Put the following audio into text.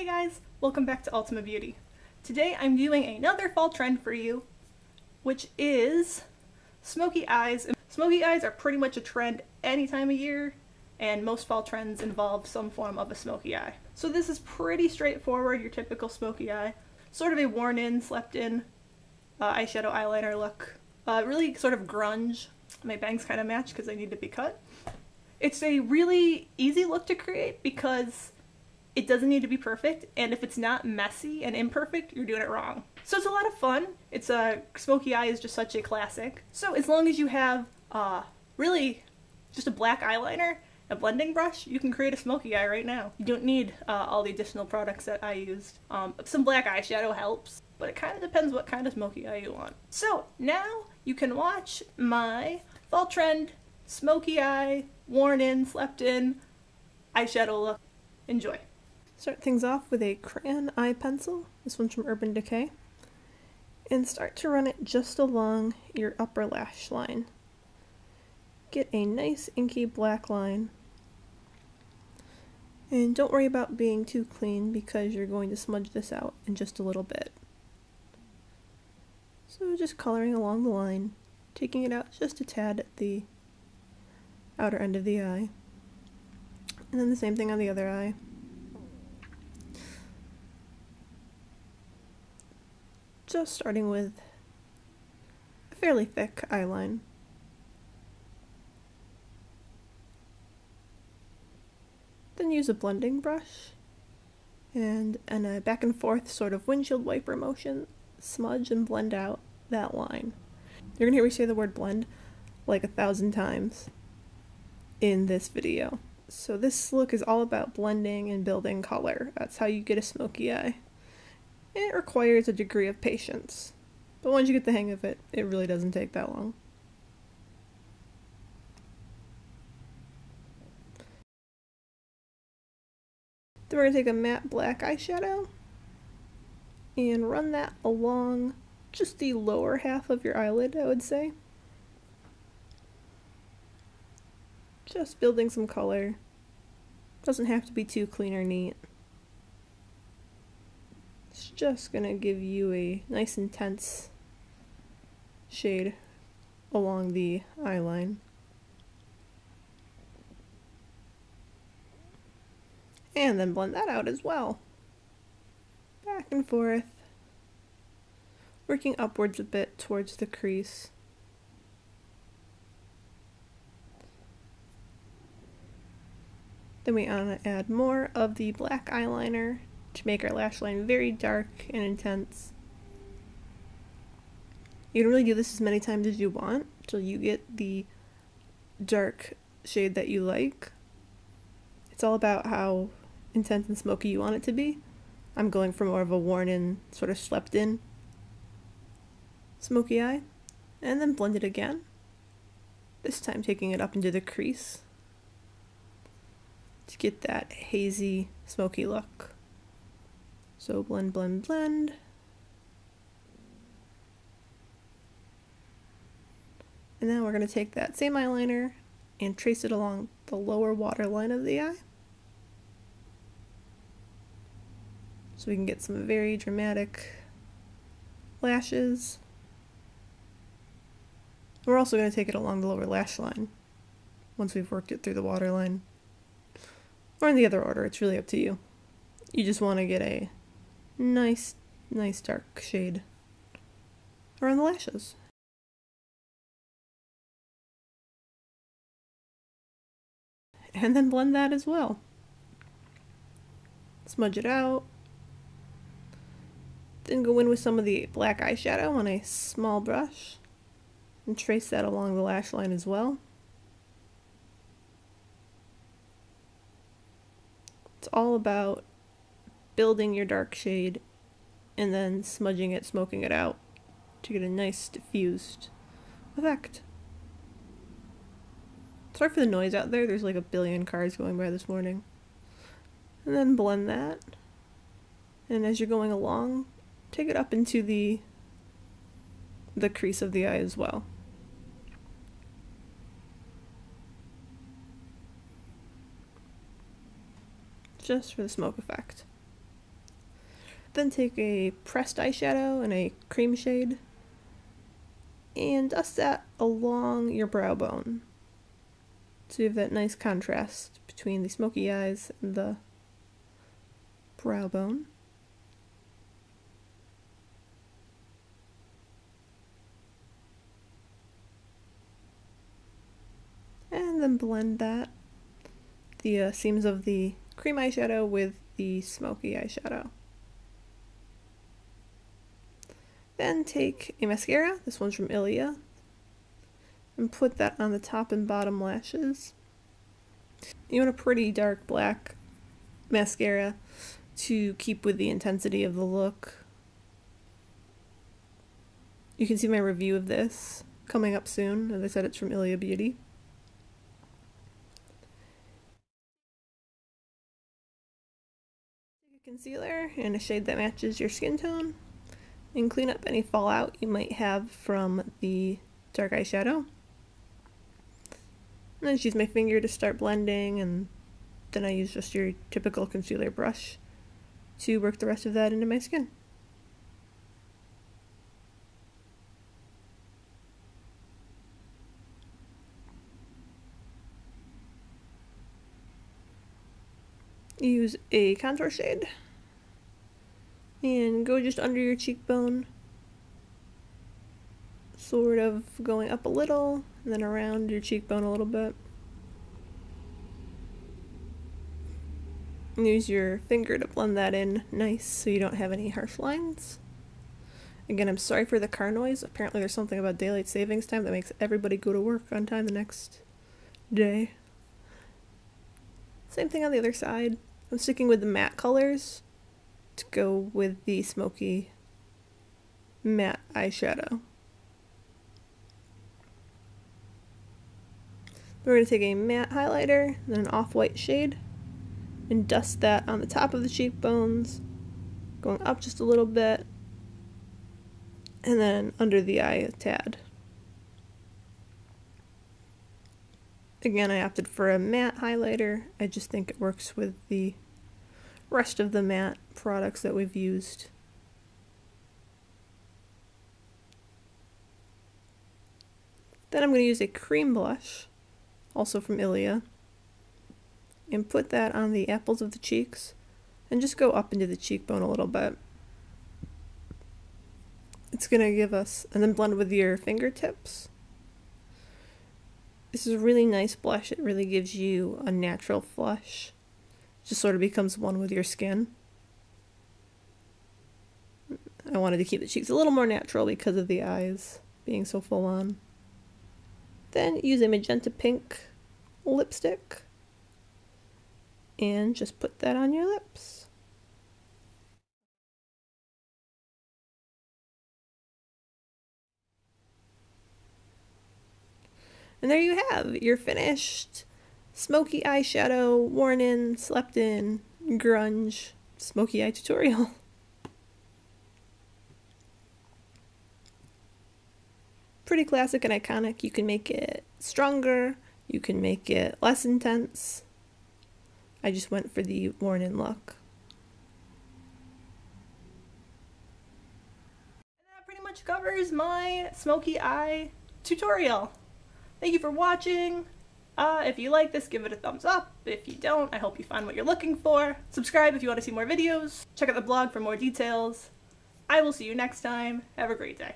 Hey guys, welcome back to Ultima Beauty. Today I'm doing another fall trend for you, which is smoky eyes. Smoky eyes are pretty much a trend any time of year, and most fall trends involve some form of a smoky eye. So this is pretty straightforward, your typical smoky eye. Sort of a worn-in, slept-in uh, eyeshadow eyeliner look. Uh, really sort of grunge. My bangs kind of match because they need to be cut. It's a really easy look to create because it doesn't need to be perfect, and if it's not messy and imperfect, you're doing it wrong. So it's a lot of fun. It's a Smoky Eye is just such a classic. So as long as you have uh, really just a black eyeliner, a blending brush, you can create a smoky eye right now. You don't need uh, all the additional products that I used. Um, some black eyeshadow helps, but it kind of depends what kind of smoky eye you want. So now you can watch my fall trend smoky eye, worn in, slept in eyeshadow look. Enjoy. Start things off with a crayon eye pencil. This one's from Urban Decay. And start to run it just along your upper lash line. Get a nice inky black line. And don't worry about being too clean because you're going to smudge this out in just a little bit. So just coloring along the line, taking it out just a tad at the outer end of the eye. And then the same thing on the other eye. Just starting with a fairly thick eyeline. Then use a blending brush and in a back and forth sort of windshield wiper motion, smudge and blend out that line. You're gonna hear me say the word blend like a thousand times in this video. So this look is all about blending and building color. That's how you get a smoky eye. It requires a degree of patience, but once you get the hang of it, it really doesn't take that long. Then we're going to take a matte black eyeshadow and run that along just the lower half of your eyelid, I would say. Just building some color. Doesn't have to be too clean or neat. Just going to give you a nice intense shade along the eyeline. And then blend that out as well. Back and forth. Working upwards a bit towards the crease. Then we want to add more of the black eyeliner to make our lash line very dark and intense. You can really do this as many times as you want till you get the dark shade that you like. It's all about how intense and smoky you want it to be. I'm going for more of a worn in, sort of slept in smoky eye. And then blend it again. This time taking it up into the crease to get that hazy, smoky look. So blend, blend, blend. And then we're going to take that same eyeliner and trace it along the lower waterline of the eye. So we can get some very dramatic lashes. We're also going to take it along the lower lash line once we've worked it through the waterline. Or in the other order, it's really up to you. You just want to get a nice, nice dark shade around the lashes. And then blend that as well. Smudge it out. Then go in with some of the black eyeshadow on a small brush and trace that along the lash line as well. It's all about building your dark shade and then smudging it, smoking it out to get a nice diffused effect. Sorry for the noise out there, there's like a billion cars going by this morning. And then blend that. And as you're going along, take it up into the the crease of the eye as well. Just for the smoke effect. Then take a pressed eyeshadow and a cream shade and dust that along your brow bone. So you have that nice contrast between the smoky eyes and the brow bone. And then blend that, the uh, seams of the cream eyeshadow with the smoky eyeshadow. Then take a mascara, this one's from Ilia, and put that on the top and bottom lashes. You want a pretty dark black mascara to keep with the intensity of the look. You can see my review of this coming up soon. As I said, it's from Ilia Beauty. Concealer and a shade that matches your skin tone and clean up any fallout you might have from the dark eyeshadow. And then just use my finger to start blending and then I use just your typical concealer brush to work the rest of that into my skin. Use a contour shade and go just under your cheekbone, sort of going up a little and then around your cheekbone a little bit. use your finger to blend that in nice so you don't have any harsh lines. Again, I'm sorry for the car noise. Apparently there's something about daylight savings time that makes everybody go to work on time the next day. Same thing on the other side. I'm sticking with the matte colors go with the smoky matte eyeshadow. We're going to take a matte highlighter, then an off-white shade, and dust that on the top of the cheekbones, going up just a little bit, and then under the eye a tad. Again, I opted for a matte highlighter. I just think it works with the rest of the matte products that we've used. Then I'm going to use a cream blush, also from Ilia and put that on the apples of the cheeks and just go up into the cheekbone a little bit. It's going to give us, and then blend with your fingertips. This is a really nice blush. It really gives you a natural flush. Just sort of becomes one with your skin. I wanted to keep the cheeks a little more natural because of the eyes being so full on. Then use a magenta pink lipstick and just put that on your lips. And there you have you're finished smoky eyeshadow, worn in, slept in, grunge, smoky eye tutorial. Pretty classic and iconic. You can make it stronger, you can make it less intense, I just went for the worn in look. And that pretty much covers my smoky eye tutorial. Thank you for watching. Uh, if you like this, give it a thumbs up. If you don't, I hope you find what you're looking for. Subscribe if you want to see more videos. Check out the blog for more details. I will see you next time. Have a great day.